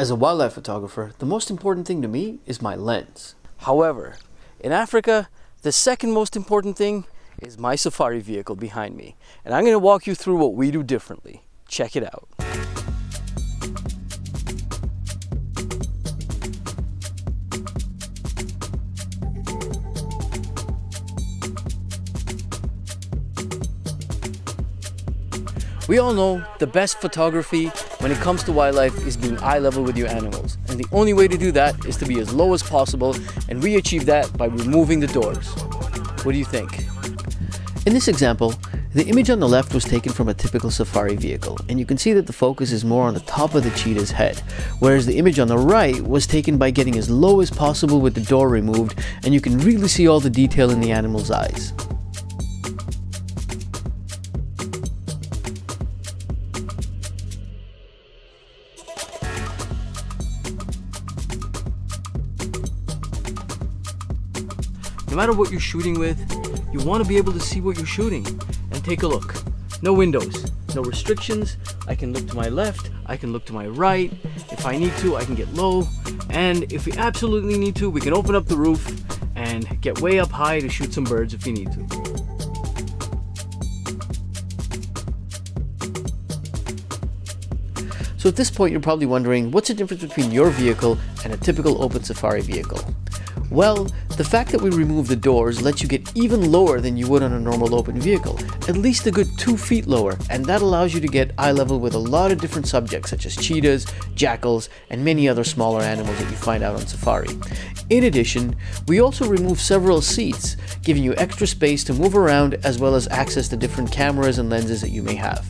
As a wildlife photographer, the most important thing to me is my lens. However, in Africa, the second most important thing is my safari vehicle behind me. And I'm going to walk you through what we do differently. Check it out. We all know the best photography when it comes to wildlife is being eye level with your animals. And the only way to do that is to be as low as possible, and we achieve that by removing the doors. What do you think? In this example, the image on the left was taken from a typical safari vehicle, and you can see that the focus is more on the top of the cheetah's head, whereas the image on the right was taken by getting as low as possible with the door removed, and you can really see all the detail in the animal's eyes. No matter what you're shooting with, you want to be able to see what you're shooting. And take a look. No windows, no restrictions. I can look to my left, I can look to my right. If I need to, I can get low. And if we absolutely need to, we can open up the roof and get way up high to shoot some birds if you need to. So at this point you're probably wondering what's the difference between your vehicle and a typical open safari vehicle? Well, the fact that we remove the doors lets you get even lower than you would on a normal open vehicle, at least a good 2 feet lower, and that allows you to get eye level with a lot of different subjects such as cheetahs, jackals, and many other smaller animals that you find out on safari. In addition, we also remove several seats, giving you extra space to move around as well as access to different cameras and lenses that you may have.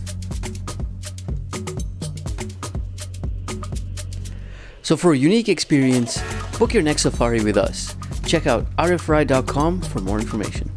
So for a unique experience, book your next safari with us. Check out arifrai.com for more information.